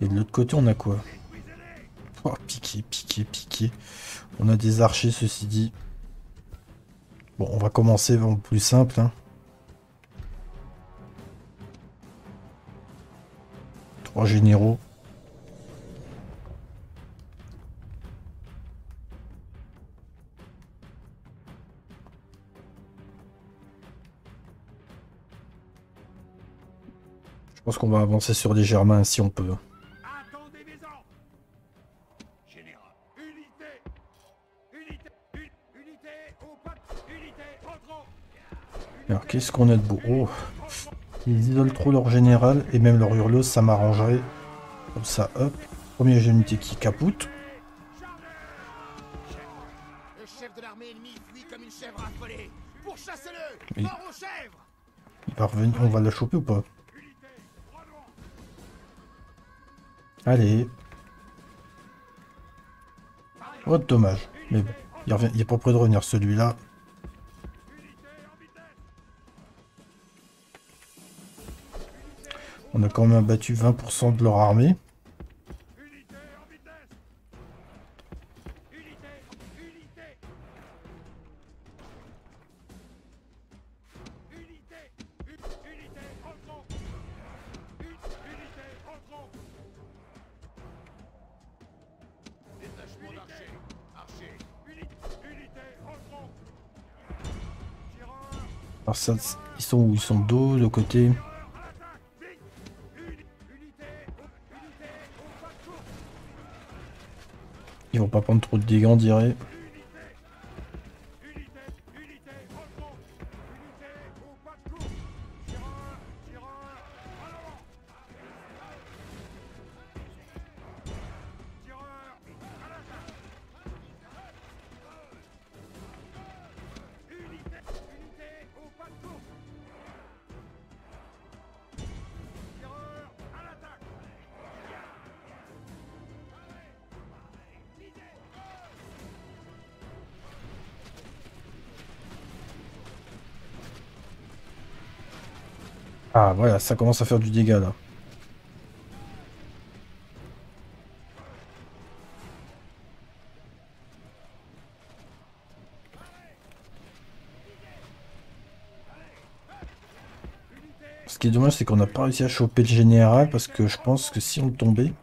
Et de l'autre côté, on a quoi? Oh, piqué, piqué, piqué. On a des archers, ceci dit. Bon, on va commencer en plus simple. Hein. Trois généraux. Je pense qu'on va avancer sur les germains si on peut. Alors qu'est-ce qu'on a de beau? Oh Ils isolent trop leur général et même leur hurleuse, ça m'arrangerait. Comme ça, hop. Première unité qui capoute. Le chef de l'armée ennemie fuit comme une chèvre affolée Pourchassez-le Oui. Mort aux chèvres Il va revenir. On va la choper ou pas? Allez. Oh, dommage. Mais bon, il, revient, il est pas prêt de revenir celui-là. On a quand même abattu 20% de leur armée. Alors ça, ils sont où? Ils sont dos, de côté? Ils vont pas prendre trop de dégâts, on dirait. Ah voilà, ça commence à faire du dégât là. Ce qui est dommage, c'est qu'on n'a pas réussi à choper le général parce que je pense que si on tombait,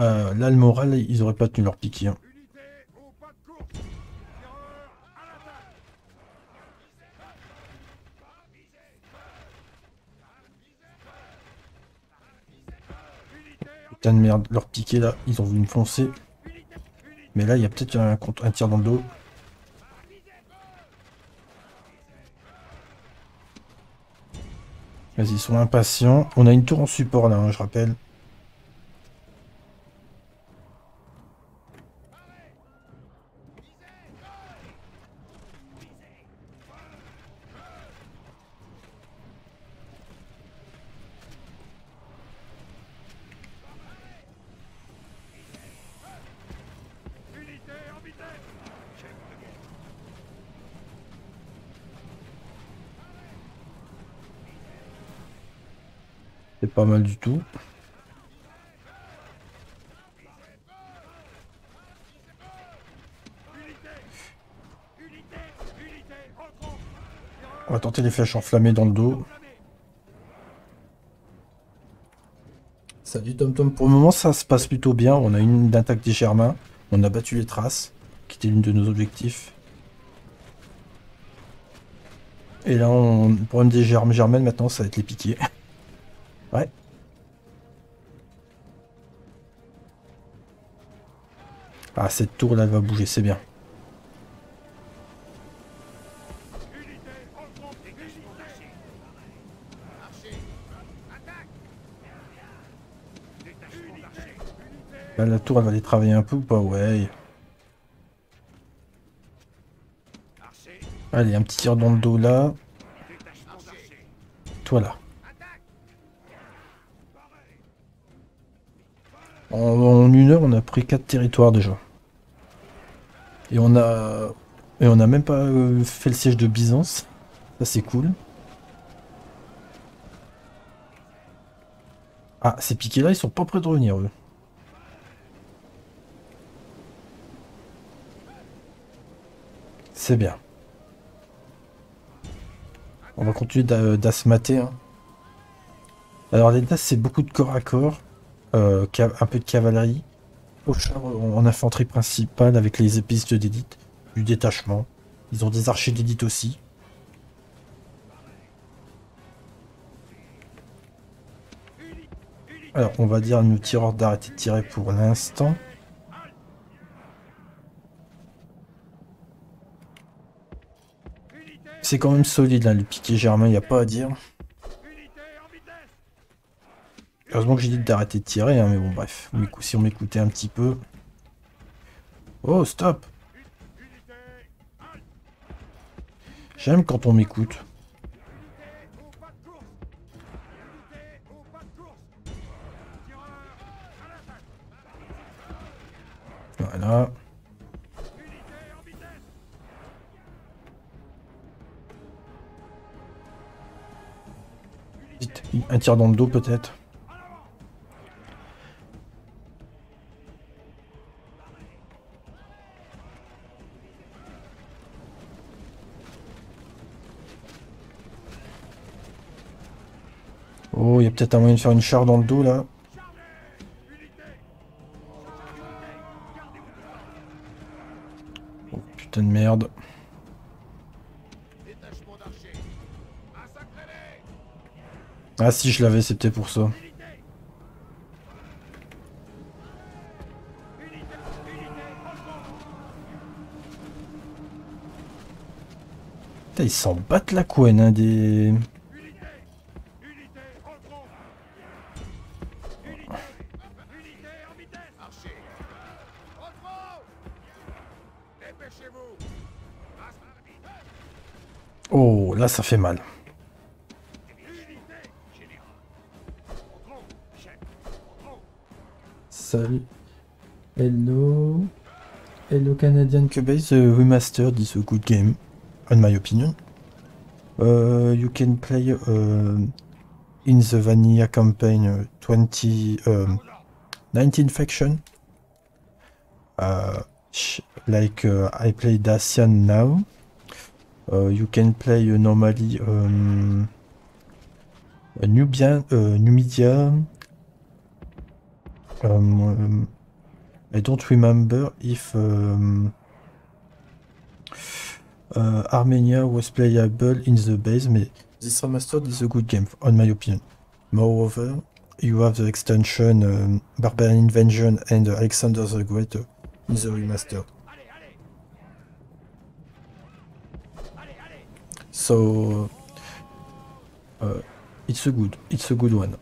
euh, là le moral, ils auraient pas tenu leur piqué. hein. Unité au pas de course Tireur à l'attaque Merde, leur piqué là, ils ont voulu me foncer. Mais là, il y a peut-être un, un tir dans le dos. Vas-y, ils sont impatients. On a une tour en support là, hein, je rappelle. Unité en vitesse C'est pas mal du tout. On va tenter les flèches enflammées dans le dos. Salut Tom Tom. Pour le moment, ça se passe plutôt bien. On a une attaque des Germains. On a battu les traces, qui était l'une de nos objectifs. Et là, on... le problème des germes germaines maintenant, ça va être les piquets. ouais. Ah, cette tour là, elle va bouger, c'est bien. Là, la tour, elle va les travailler un peu ou pas? Ouais. Allez, un petit tir dans le dos là. Toi là. En, une heure, on a pris 4 territoires déjà. Et on a... Et on a même pas euh, fait le siège de Byzance. Ça, c'est cool. Ah, ces piquets là, ils sont pas prêts de revenir, eux. C'est bien. On va continuer d'a- d'asmater. hein. Alors les DAS, c'est beaucoup de corps à corps, euh, un peu de cavalerie, en, infanterie principale avec les épistes d'élite, du détachement. Ils ont des archers d'élite aussi. Alors on va dire à nos tireurs d'arrêter de tirer pour l'instant. C'est quand même solide là, le piqué germain, il n'y a pas à dire. Heureusement que j'ai dit d'arrêter de tirer, hein, mais bon bref, si on m'écoutait un petit peu. Oh stop J'aime quand on m'écoute. Voilà. Un tir dans le dos peut-être. Oh, il y a peut-être un moyen de faire une char dans le dos là. Oh putain de merde. Ah si je l'avais, c'était pour ça. Putain, ils s'en battent la couenne, hein, des... ça fait mal. Salut. Hello. Hello Canadian Cubase uh, Remastered is a good game, in my opinion. Uh, you can play uh, in the vanilla campaign uh, 20 um, 19 faction. Uh, like uh, I play Dacian now. Uh, you can play uh, normally um, Nubian, Numidia. Um, um, I don't remember if um, uh, Armenia was playable in the base, but this remastered is a good game, on my opinion. Moreover, you have the extension um, Barbarian Invasion and Alexander the Great uh, in the remastered. So uh, it's a good, it's a good one.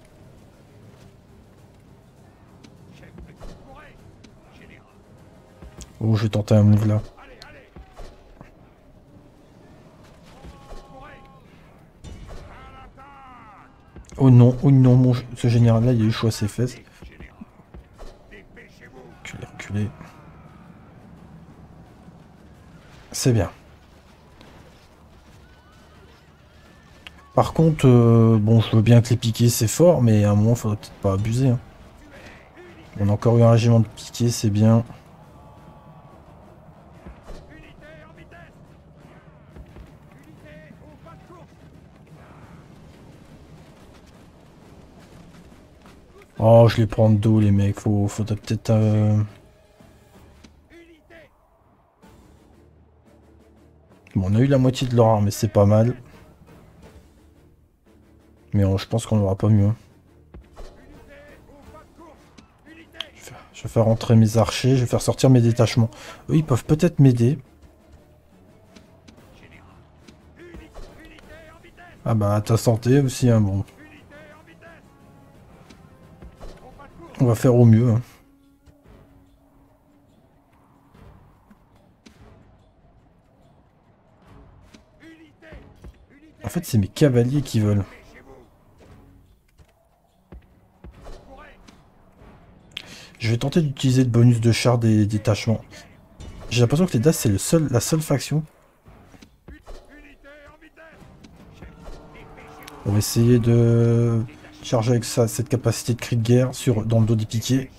Oh, je vais tenter un move là. Oh non, oh non, mon, ce général là, il a eu chaud à ses fesses. Reculez, reculez. C'est bien. Par contre, euh, bon, je veux bien que les piquets c'est fort, mais à un moment, faudrait peut-être pas abuser. hein. On a encore eu un régiment de piquets, c'est bien. Oh, je les prends de dos, les mecs. Faut, faudrait peut-être. euh, Bon, on a eu la moitié de leur mais c'est pas mal. Mais on- je pense qu'on n'aura pas mieux. hein. Je vais, faire, je vais faire rentrer mes archers, je vais faire sortir mes détachements. Eux, ils peuvent peut-être m'aider. Ah bah, ta santé aussi, hein, bon. On va faire au mieux. hein. En fait, c'est mes cavaliers qui veulent. Vais tenter d'utiliser le bonus de char des détachements. J'ai l'impression que les DAS, c'est le seul, la seule faction. On va essayer de charger avec ça, cette capacité de cri de guerre sur, dans le dos des piquets.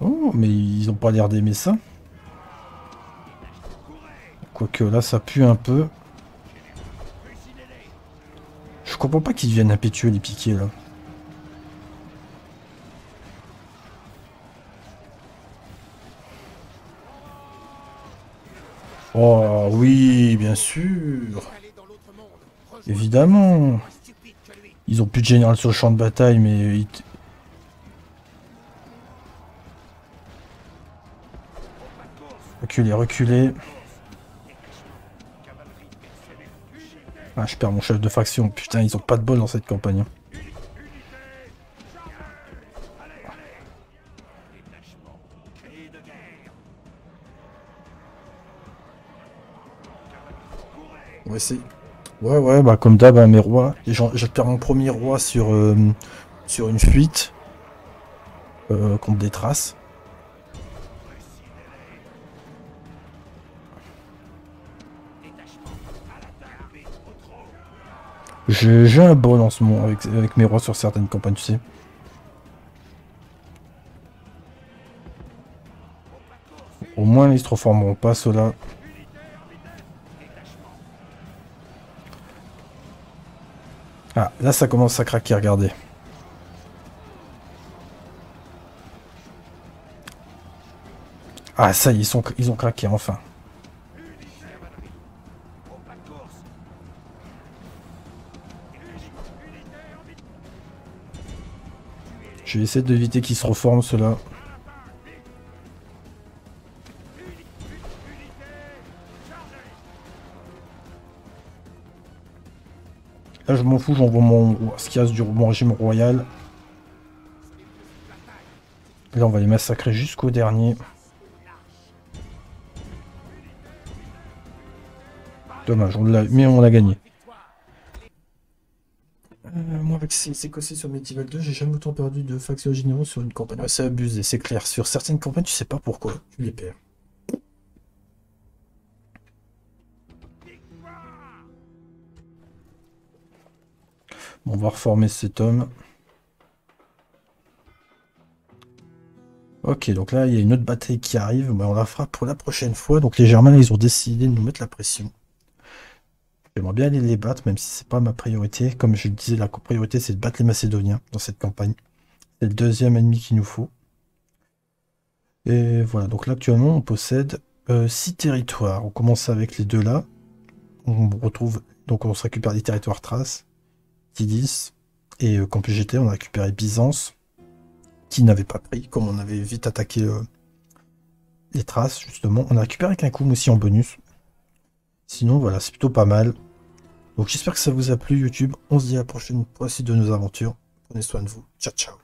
Oh, mais ils ont pas l'air d'aimer ça. Quoique là, ça pue un peu. Je comprends pas qu'ils deviennent impétueux, les piquets, là. Oh oui, bien sûr. Évidemment. Ils ont plus de général sur le champ de bataille, mais... ils Reculez, reculez. Ah, je perds mon chef de faction. Putain, ils ont pas de bol dans cette campagne. hein. Ouais, c'est... Ouais, ouais, bah comme d'hab, hein, mes rois. Je perds mon premier roi sur, euh, sur une fuite. euh, contre des traces. J'ai un bol en ce moment avec, avec mes rois sur certaines campagnes, tu sais. Au moins, ils se transformeront pas, ceux-là. Ah, là, ça commence à craquer, regardez. Ah, ça y est, ils, sont, ils ont craqué, enfin. Je vais essayer d'éviter qu'ils se reforment, ceux-là. Là, je m'en fous, j'envoie mon a du mon régime royal. Là, on va les massacrer jusqu'au dernier. Dommage, on l'a, mais on l'a gagné. Ces Écossais sur Medieval 2, j'ai jamais autant perdu de factions généraux sur une campagne. Ouais, c'est abusé, c'est clair. Sur certaines campagnes, tu sais pas pourquoi. Tu les perds. Bon, on va reformer cet homme. Ok, donc là, il y a une autre bataille qui arrive. Bah, on la fera pour la prochaine fois. Donc les Germains, là, ils ont décidé de nous mettre la pression. J'aimerais bien aller les battre, même si c'est pas ma priorité. Comme je le disais, la priorité, c'est de battre les Macédoniens dans cette campagne. C'est le deuxième ennemi qu'il nous faut. Et voilà, donc là, actuellement, on possède 6 territoires. On commence avec les deux là. On retrouve, donc on se récupère des territoires traces. Tidis. Et euh, Campus GT, on a récupéré Byzance, qui n'avait pas pris, comme on avait vite attaqué euh, les traces, justement. On a récupéré Quincoum aussi en bonus. Sinon, voilà, c'est plutôt pas mal. Donc j'espère que ça vous a plu, YouTube. On se dit à la prochaine suite de nos aventures. Prenez soin de vous. Ciao, ciao.